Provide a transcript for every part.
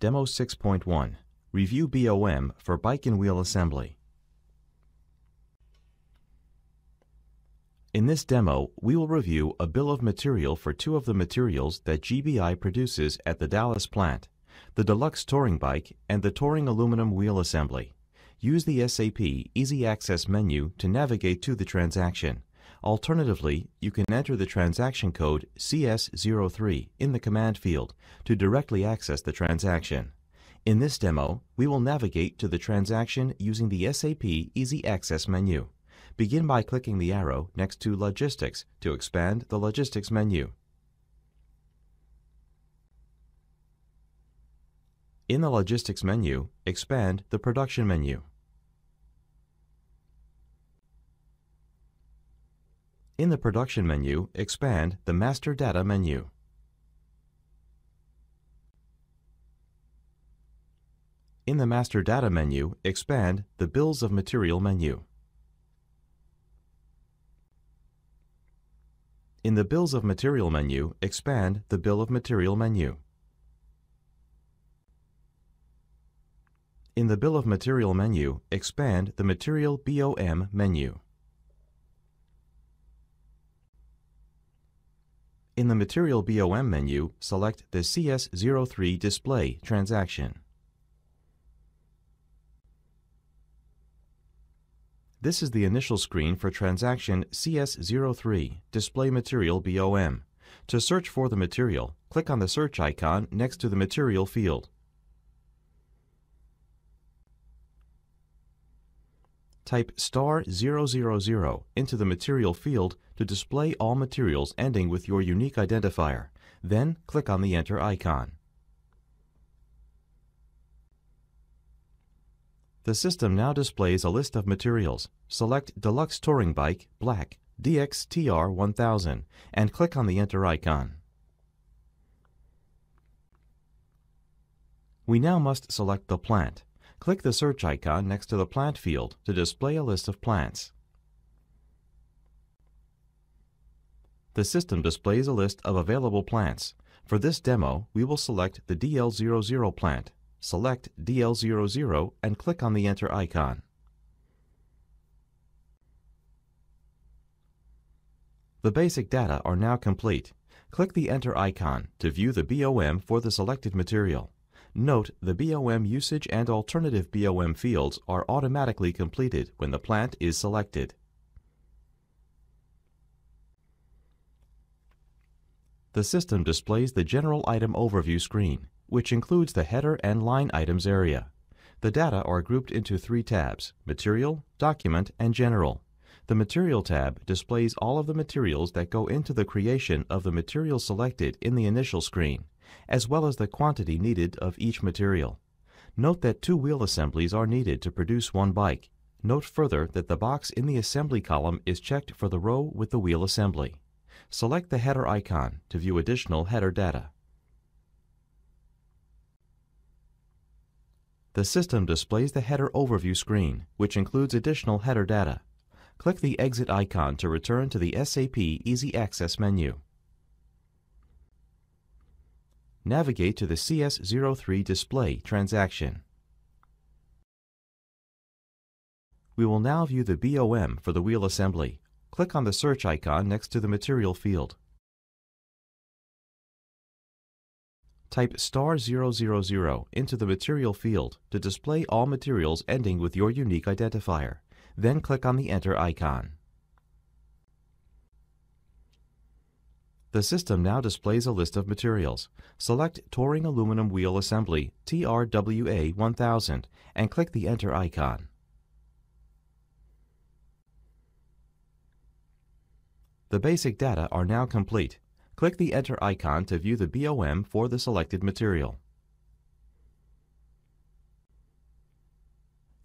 Demo 6.1 Review BOM for Bike and Wheel Assembly. In this demo, we will review a bill of material for two of the materials that GBI produces at the Dallas plant, the Deluxe Touring Bike and the Touring Aluminum Wheel Assembly. Use the SAP Easy Access menu to navigate to the transaction. Alternatively, you can enter the transaction code CS03 in the command field to directly access the transaction. In this demo, we will navigate to the transaction using the SAP Easy Access menu. Begin by clicking the arrow next to Logistics to expand the Logistics menu. In the Logistics menu, expand the Production menu. In the Production menu, expand the Master Data menu. In the Master Data menu, expand the Bills of Material menu. In the Bills of Material menu, expand the Bill of Material menu. In the Bill of Material menu, expand the Material BOM menu. In the Material BOM menu, select the CS03 Display transaction. This is the initial screen for transaction CS03 Display Material BOM. To search for the material, click on the search icon next to the material field. Type star 000 into the material field to display all materials ending with your unique identifier. Then click on the Enter icon. The system now displays a list of materials. Select Deluxe Touring Bike Black DXTR 1000 and click on the Enter icon. We now must select the plant. Click the search icon next to the plant field to display a list of plants. The system displays a list of available plants. For this demo, we will select the DL00 plant. Select DL00 and click on the Enter icon. The basic data are now complete. Click the Enter icon to view the BOM for the selected material. Note the BOM usage and alternative BOM fields are automatically completed when the plant is selected. The system displays the General Item Overview screen, which includes the header and line items area. The data are grouped into three tabs, Material, Document, and General. The Material tab displays all of the materials that go into the creation of the material selected in the initial screen, as well as the quantity needed of each material. Note that two wheel assemblies are needed to produce one bike. Note further that the box in the Assembly column is checked for the row with the wheel assembly. Select the header icon to view additional header data. The system displays the header overview screen, which includes additional header data. Click the exit icon to return to the SAP Easy Access menu. Navigate to the CS03 display transaction. We will now view the BOM for the wheel assembly. Click on the search icon next to the material field. Type star 000 into the material field to display all materials ending with your unique identifier. Then click on the Enter icon. The system now displays a list of materials. Select Touring Aluminum Wheel Assembly TRWA 1000 and click the Enter icon. The basic data are now complete. Click the Enter icon to view the BOM for the selected material.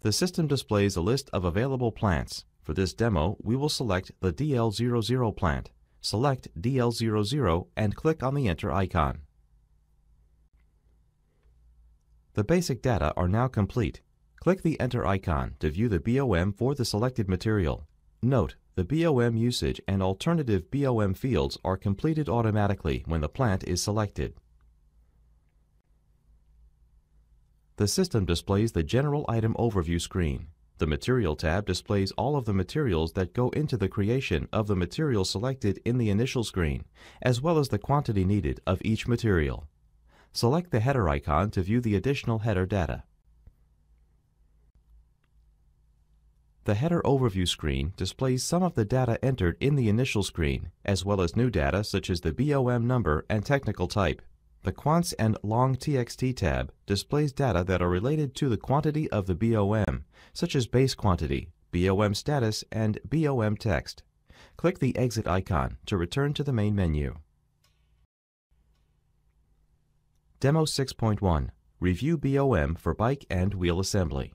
The system displays a list of available plants. For this demo, we will select the DL00 plant. Select DL00 and click on the Enter icon. The basic data are now complete. Click the Enter icon to view the BOM for the selected material. Note, the BOM usage and alternative BOM fields are completed automatically when the plant is selected. The system displays the General Item Overview screen. The Material tab displays all of the materials that go into the creation of the material selected in the initial screen, as well as the quantity needed of each material. Select the header icon to view the additional header data. The Header Overview screen displays some of the data entered in the initial screen, as well as new data such as the BOM number and technical type. The Quants and Long TXT tab displays data that are related to the quantity of the BOM, such as base quantity, BOM status, and BOM text. Click the Exit icon to return to the main menu. Demo 6.1 Review BOM for Bike and Wheel Assembly